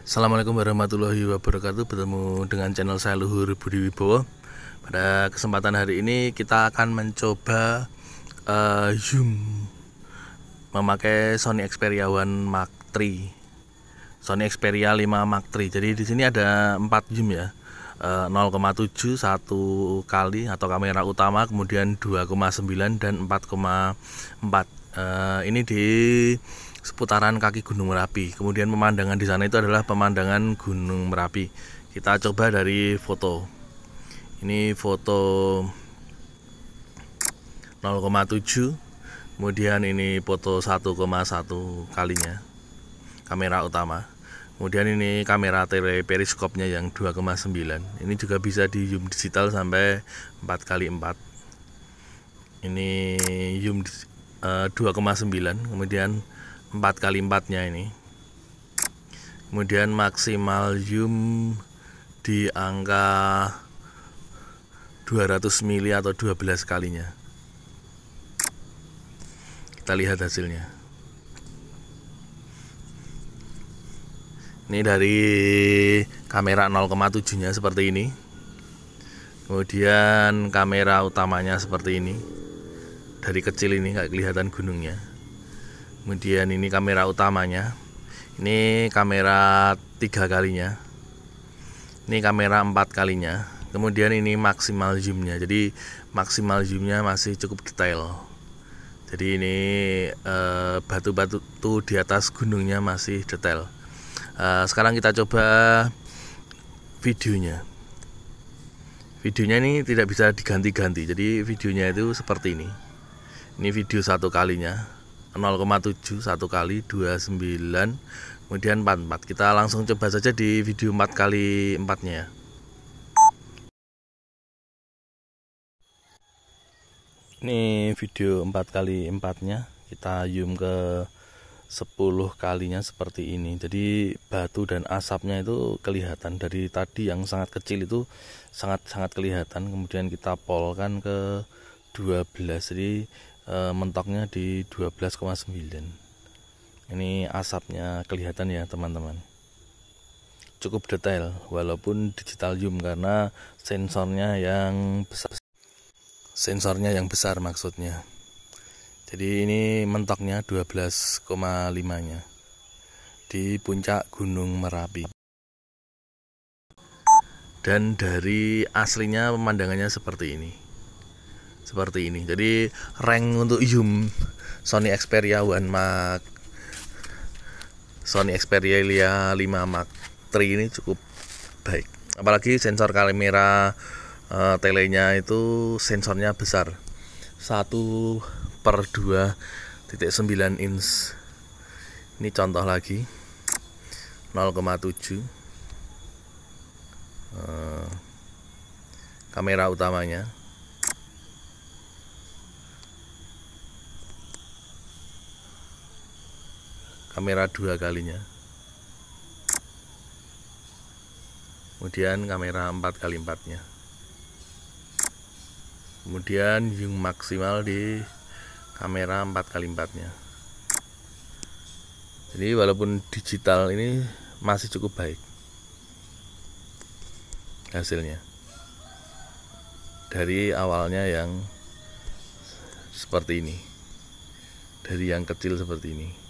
Assalamualaikum warahmatullahi wabarakatuh. Bertemu dengan channel saya Luhur Budi Wibowo. Pada kesempatan hari ini kita akan mencoba uh, Zoom. Memakai Sony Xperia One Mark III Sony Xperia 5 Mark III Jadi di sini ada 4 zoom ya. Uh, 0,7 satu kali atau kamera utama kemudian 2,9 dan 4,4 uh, ini di seputaran kaki Gunung Merapi. Kemudian pemandangan di sana itu adalah pemandangan Gunung Merapi. Kita coba dari foto. Ini foto 0,7. Kemudian ini foto 1,1 kalinya. Kamera utama. Kemudian ini kamera teleperiskopnya yang 2,9. Ini juga bisa di zoom digital sampai 4 kali 4. Ini zoom uh, 2,9 kemudian 4 kali 4 nya ini. Kemudian maksimal zoom di angka 200 mili atau 12 kalinya. Kita lihat hasilnya. Ini dari kamera 0,7 nya seperti ini. Kemudian kamera utamanya seperti ini. Dari kecil ini nggak kelihatan gunungnya kemudian ini kamera utamanya. Ini kamera tiga kalinya. Ini kamera empat kalinya. Kemudian ini maksimal zoomnya. Jadi maksimal zoomnya masih cukup detail. Jadi ini eh, batu-batu di atas gunungnya masih detail. Eh, sekarang kita coba videonya. Videonya ini tidak bisa diganti-ganti. Jadi videonya itu seperti ini. Ini video satu kalinya 0,7 satu kali 29 kemudian 44 kita langsung coba saja di video 4 kali 4 nya ya ini video 4 kali 4 nya kita zoom ke 10 kalinya seperti ini. Jadi batu dan asapnya itu kelihatan. Dari tadi yang sangat kecil itu sangat-sangat kelihatan. Kemudian kita polkan ke 12 jadi e, mentoknya di 12,9 ini asapnya kelihatan ya teman-teman. Cukup detail walaupun digital zoom karena sensornya yang besar. Sensornya yang besar maksudnya. Jadi ini mentoknya 12,5 nya di puncak Gunung Merapi. Dan dari aslinya pemandangannya seperti ini seperti ini. Jadi rank untuk zoom Sony Xperia One Mark. Sony Xperia 5 Mark III ini cukup baik. Apalagi sensor kamera uh, telenya itu sensornya besar. 1 per 2.9 inch. Ini contoh lagi. 0,7 uh, kamera utamanya kamera dua kalinya. Kemudian kamera empat kali empatnya. Kemudian zoom maksimal di kamera empat kali empatnya. Jadi walaupun digital ini masih cukup baik hasilnya. Dari awalnya yang seperti ini. Dari yang kecil seperti ini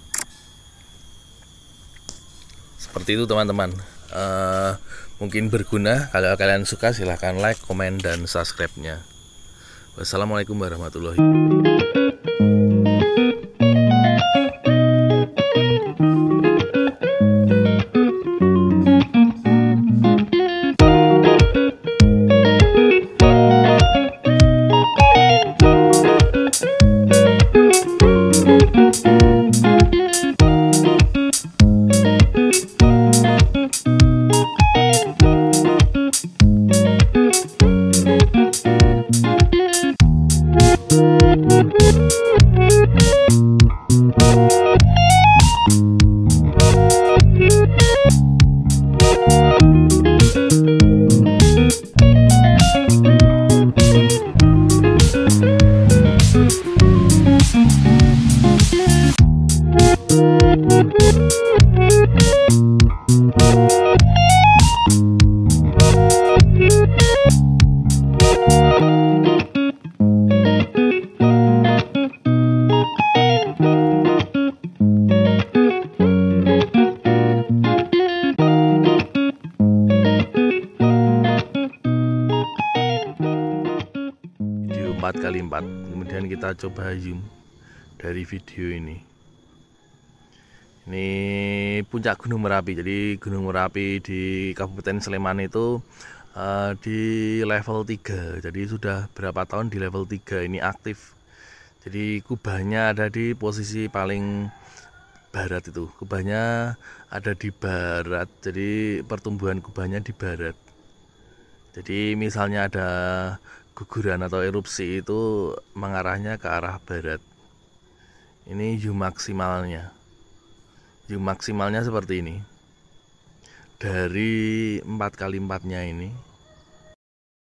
seperti itu teman-teman. Uh, mungkin berguna. Kalau kalian suka silahkan like komen dan subscribe nya wassalamualaikum warahmatullahi wabarakatuh kali 4 kemudian kita coba zoom dari video ini. Ini puncak Gunung Merapi. Jadi Gunung Merapi di Kabupaten Sleman itu uh, di level 3 jadi sudah berapa tahun di level 3 ini aktif. Jadi kubahnya ada di posisi paling barat itu. Kubahnya ada di barat. Jadi pertumbuhan kubahnya di barat. Jadi misalnya ada guguran atau erupsi itu mengarahnya ke arah barat. Ini U maksimalnya. U maksimalnya seperti ini. Dari 4 kali 4 nya ini